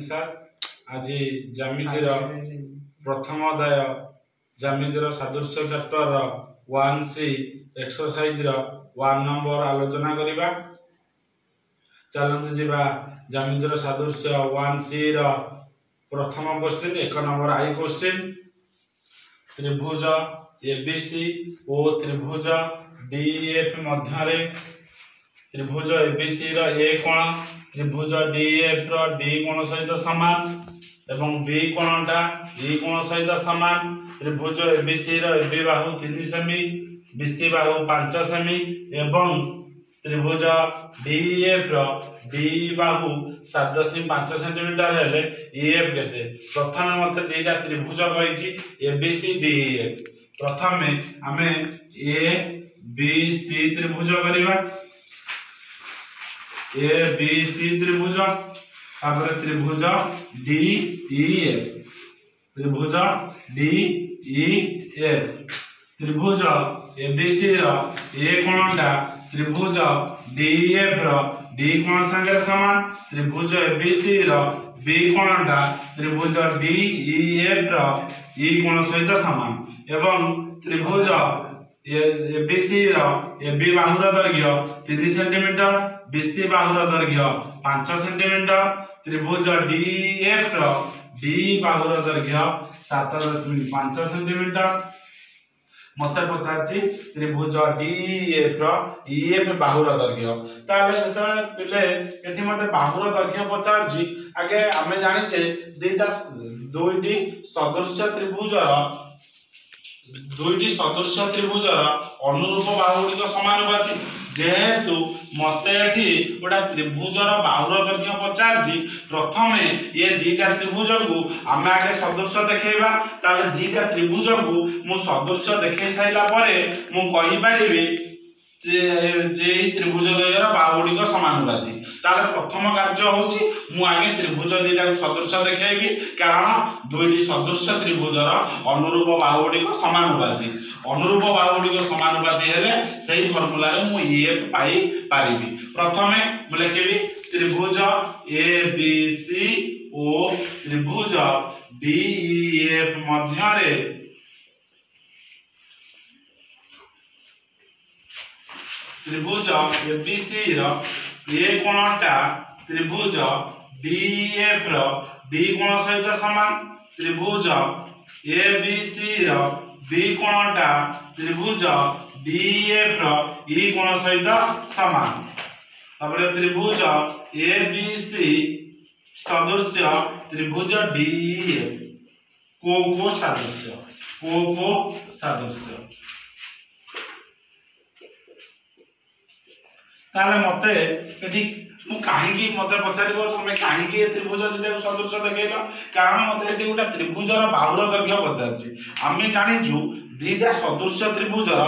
sir ଆଜି ଜ୍ୟାମିତିର ପ୍ରଥମ ଅଧ୍ୟାୟ ଜ୍ୟାମିତିର ସାଦୃଶ୍ୟ ଚାପ୍ଟର ୱାନ୍ ସି ଏକ୍ସରସାଇଜ୍ର ୱାନ୍ ନମ୍ବର ଆଲୋଚନା କରିବା ଚାଲନ୍ତୁ ଯିବା ଜ୍ୟାମିତିର ସାଦୃଶ୍ୟ ୱାନ୍ ସିର ପ୍ରଥମ କୋଶ୍ଚିନ୍ ଏକ ନମ୍ବର ଆଇ କୋଶ୍ଚିନ୍ ତ୍ରିଭୁଜ ଏ ବି ସି ଓ ତ୍ରିଭୁଜ ଡି ଏଫ୍ e ମଧ୍ୟରେ ତ୍ରିଭୁଜ ଏ ବି ସିର ଏ କ'ଣ ত্রিভুজ ডি এফ র ডি কোণ সহিত সমান এবং বি কোণটা বি কোণ সহিত সমান ত্রিভুজ এবিসি র এবি বাহু তিন সেমি বিসি বাহু পাঁচ সেমি এবং ত্রিভুজ ডি এফ র ডি বাহু সাত দশমিক পাঁচ সেন্টিমিটার হলে ইএফ কেতে প্রথমে মতো দুইটা ত্রিভুজ কইছি এবিসি ডি এফ প্রথমে আমি এ বি সি ত্রিভুজ করিবা এ বি সি ত্রিভুজ তারপরে ত্রিভুজ ডি ই e, এফ ত্রিভুজ ডি ই e, এফ ত্রিভুজ এবিসি র এ কোণটা ত্রিভুজ ডিএফ র ডি কোণ সাথে সমান ত্রিভুজ এবিসি র বি কোণটা ত্রিভুজ ডিইএফ e, র ই কোণ সহিত সমান এবং ত্রিভুজ এবিসি র এবি বাহুর দৈর্ঘ্য তিন সেটিমিটর বিসি বাহুর দৈর্ঘ্য পাঁচ সেটিমিটর ত্রিভুজ ডিএফ র ডি বাহুর দৈর্ঘ্য সাত দশমিক পাঁচ সেটিমিটর মতো পচারছি ত্রিভুজ ডিএফ র ইএফ বাহুর দৈর্ঘ্য তাহলে যেতবে পিলে এটি মতো বাহুর দৈর্ঘ্য পচারছি আগে আমি জানিছে দুইটা দুইটি সদস্য ত্রিভুজর দুইটি সদস্য ত্রিভুজ অনুরূপ বাহুগুড়ি সমানুপাতি যেহেতু মতো এটি গোটে ত্রিভুজর বাহুর দৈর্ঘ্য পচারছি প্রথমে এ দুইটা ত্রিভুজকু আমি আগে সদস্য দেখাইবা তাহলে দুইটা ত্রিভুজকু মু সদস্য দেখাই সারা পরে মু কহিপারি त्रिभुज दर को समानुपाती तार प्रथम कार्य आगे त्रिभुज दुईटा सदृश देखै कारण दुईटी सदृश्य त्रिभुज र अनुरूप बाहुगुडिक समादी अनुरूप बाहुगुडिक समानवादी होइन फर्मुलिय म इएफ पारि प्रथमे मेक त्रिभुज एभुज एफ मध्यरे ত্রিভুজ এবিসি র এ কোণটা ত্রিভুজ ডিএফ e র ডি কোণ সহিত সমান ত্রিভুজ এবিসি র বি কোণটা ত্রিভুজ ডিএফ e র ই কোণ সহিত সমান তারপরে ত্রিভুজ এবিসি সদৃশ ত্রিভুজ ডিএফ e কোকো সাদৃশ্য কোকো সাদৃশ্য ତାହେଲେ ମୋତେ ଏଠି ମୁଁ କାହିଁକି ମୋତେ ପଚାରିବ ତୁମେ କାହିଁକି ଏ ତ୍ରିଭୁଜ ଦୁଇଟାକୁ ସଦୃଶ ଦେଖେଇଲ କାରଣ ମୋତେ ଏଠି ଗୋଟେ ତ୍ରିଭୁଜର ବାହୁର ଦୈର୍ଘ୍ୟ ପଚାରିଛି ଆମେ ଜାଣିଛୁ ଦୁଇଟା ସଦୃଶ ତ୍ରିଭୁଜର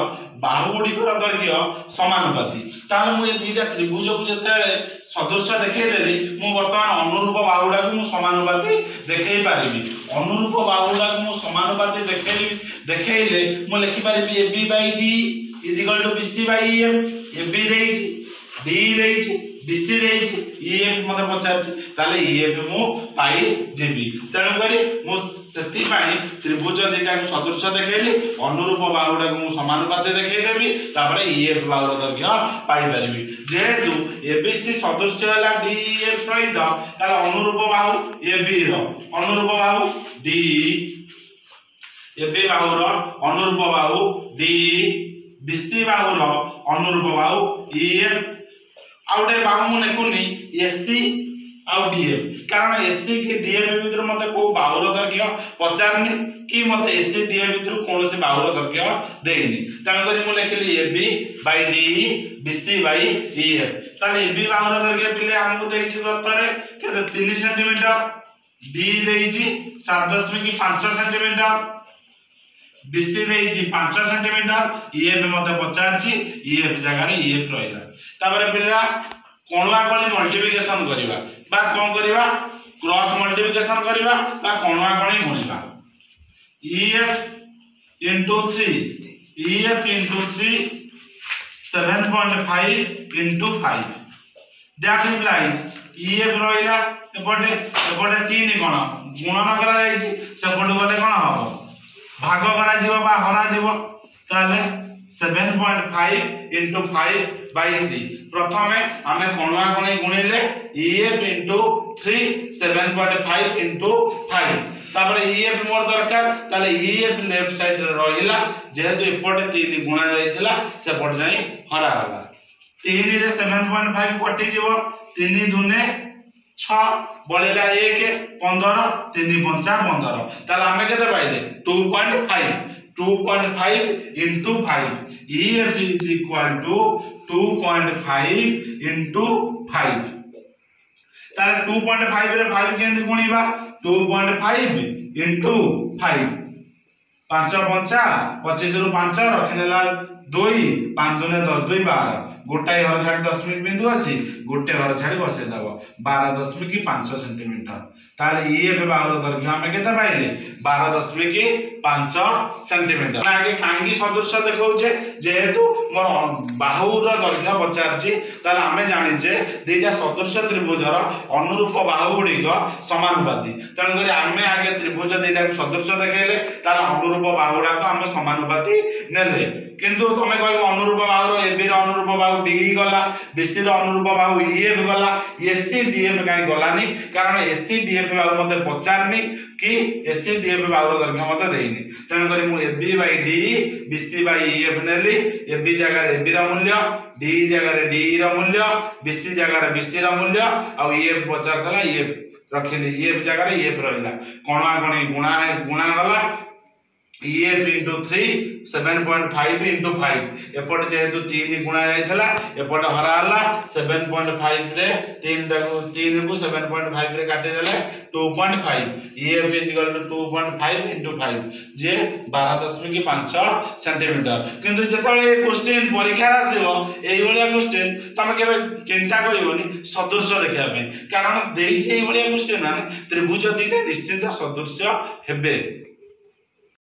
ବାହୁ ଗୁଡ଼ିକର ଦୈର୍ଘ୍ୟ ସମାନୁପାତି ତାହେଲେ ମୁଁ ଏ ଦୁଇଟା ତ୍ରିଭୁଜକୁ ଯେତେବେଳେ ସଦୃଶ ଦେଖେଇଦେଲି ମୁଁ ବର୍ତ୍ତମାନ ଅନୁରୂପ ବାହୁଡ଼ାକୁ ମୁଁ ସମାନୁପାତି ଦେଖେଇ ପାରିବି ଅନୁରୂପ ବାହୁଡ଼ାକୁ ମୁଁ ସମାନୁପାତି ଦେଖେଇ ଦେଖେଇଲେ ମୁଁ ଲେଖିପାରିବି A B by D equal to B C by M A B ଦେଇଛି ଡି ଦେଇଛି ଡିସି ଦେଇଛି ଇଏଫ୍ ମୋତେ ପଚାରିଛି ତାହେଲେ ଇଏଫ୍ ମୁଁ ପାଇଯିବି ତେଣୁକରି ମୁଁ ସେଥିପାଇଁ ତ୍ରିଭୁଜ ଦୁଇଟାକୁ ସଦୃଶ ଦେଖେଇଲି ଅନୁରୂପ ବାହୁଟାକୁ ମୁଁ ସମାନୁପାତି ଦେଖେଇଦେବି ତାପରେ ଇଏଫ୍ ବାହୁର ଦୈର୍ଘ୍ୟ ପାଇପାରିବି ଯେହେତୁ ଏବିସି ସଦୃଶ ହେଲା ଡି ଏଫ୍ ସହିତ ତାହେଲେ ଅନୁରୂପ ବାହୁ ଏବିର ଅନୁରୂପ ବାହୁ ଡି ଏବେ ବାହୁର ଅନୁରୂପ ବାହୁ ଡି ବିସି ବାହୁର ଅନୁରୂପ ବାହୁ ଇଏଫ୍ ଆଉ ଗୋଟେ ବାହୁ ମୁଁ ଲେଖୁନି ଏସି ଆଉ ଡିଏଫ କାରଣ ଏସି କି ଡିଏଫ ଭିତରୁ ମୋତେ କେଉଁ ବାହୁର ଦୈର୍ଘ୍ୟ ପଚାରିନି କି ମୋତେ ଏସି ଡିଏଫ ଭିତରୁ କୌଣସି ବାହୁର ଦୈର୍ଘ୍ୟ ଦେଇନି ତେଣୁକରି ମୁଁ ଲେଖିଲି A B by D BC by EF ତାହେଲେ ଏ ବି ବାହୁର ଦୈର୍ଘ୍ୟ ପିଲେ ଆମକୁ ଦେଇଛି ଦତ୍ତରେ କେତେ ତିନି ସେଣ୍ଟିମିଟର ବି ଦେଇଛି ସାତ ଦଶମିକ ପାଞ୍ଚ ସେଣ୍ଟିମିଟର ବିସି ନେଇଛି ପାଞ୍ଚ ସେଣ୍ଟିମିଟର ଇଏଫ୍ ମୋତେ ପଚାରିଛି ଇଏଫ୍ ଜାଗାରେ ଇଏଫ୍ ରହିଲା ତାପରେ ପିଲା କଣୁଆ କଳି ମଲ୍ଟିପ୍ଲିକେସନ କରିବା ବା କ'ଣ କରିବା କ୍ରସ ମଲ୍ଟିପ୍ଲିକେସନ କରିବା ବା କଣୁଆ କଳି ଗୁଣିବା EF into three EF into three seven point five into five that implies EF ରହିଲା ଏପଟେ ଏପଟେ ତିନି କ'ଣ ଗୁଣନ କରାଯାଇଛି ସେପଟୁ ଗଲେ କ'ଣ ହେବ भाग करा जीव बा हरा जीव ताले 7.5 into 5 by 3 प्रथमे हमें कोणवा कोणे Gunele ef into 3 7.5 into 5 तबरे ef मोर दरकार ताले ef लेफ्ट साइड रे रहिला जेहेतु इपटे 3 गुणा जायतिला से पट जाई हरा होला 3 रे 7.5 कटि जीव 3 दुने 6 বড়েলা এক পনেরো তিন পঞ্চা পনেরো তাহলে আমি কেতে পাইলে two point five two point five into five EF is equal to two point five into five তাহলে টু পয়েন্ট ফাইভ রে ফাইভ কেমতি গুণবা two point five into five ପାଞ୍ଚ ପଞ୍ଚା ପଚିଶରୁ ପାଞ୍ଚ ରଖିନେଲା দুই পাঁচ দুনে দশ দুই বার গোটাই ঘর ছাড়ি দশ মিনিট বিন্দু আছে গোটে ঘর ছাড়ি বসাই দেব বার দশমিক পাঁচ সেন্টিমিটর তাহলে ইয়ে বাহুর দৈর্ঘ্য আমি কেতে পাইলে বার দশমিক পাঁচ সেন্টিমিটর আগে কাহি সদৃশ দেখাউছে যেহেতু মোর বাহুর দৈর্ঘ্য পচারছি তাহলে আমি জানিছে দুইটা সদৃশ ত্রিভুজর অনুরূপ বাহু গুড়িক সমানুপাতী তেমনি আমি আগে ত্রিভুজ দুইটা সদৃশ দেখাইলে তার অনুরূপ বাহু গুড়াক আমি সমানুপাতী নেলে କିନ୍ତୁ ତମେ କହିବ ଅନୁରୂପ ବାବୁର ଏବିର ଅନୁରୂପ ବାବୁ ଡିଗ୍ରୀ ଗଲା ବିସିର ଅନୁରୂପ ବାବୁ ଇଏଫ୍ ଗଲା ଏସ୍ସି ଡିଏଫ୍ କାହିଁ ଗଲାନି କାରଣ ଏସ୍ସି ଡିଏଫ୍ ବାବୁ ମୋତେ ପଚାରିନି କି ଏସ୍ସି ଡିଏଫ୍ ବାବୁର ଦୈର୍ଘ୍ୟ ମୋତେ ଦେଇନି ତେଣୁକରି ମୁଁ AB by D BC by EF ନେଲି ଏବି ଜାଗାରେ ଏବିର ମୂଲ୍ୟ ଡି ଜାଗାରେ ଡିର ମୂଲ୍ୟ ବିସି ଜାଗାରେ ବିସିର ମୂଲ୍ୟ ଆଉ ଇଏଫ୍ ପଚାରିଦେଲା ଇଏଫ୍ ରଖିଲି ଇଏଫ୍ ଜାଗାରେ ଇଏଫ୍ ରହିଲା କଣା କଣି ଗୁଣା ଗୁଣା ଗଲା EF into three seven point five into five এপটে যেহেতু তিন গুণা যাইলা এপটে হরাহলা সেভেন পয়েন্ট ফাইভরে তিনটা তিনকু সেভেন পয়েন্ট ফাইভরে কাটিদেলে two point five EF is equal to two point five into five যে বার দশমিক পাঁচ সেটিমিটর কিন্তু যেতবে এই কোশ্চিন পরীক্ষার আসব এইভাবে কোশ্চিন তুমি কেবে চিন্তা করবনি সদৃশ্য দেখা কারণ দিয়েছে এইভাবে কোশ্চিন মানে ত্রিভুজ দুইটা নিশ্চিত সদৃশ্য হবে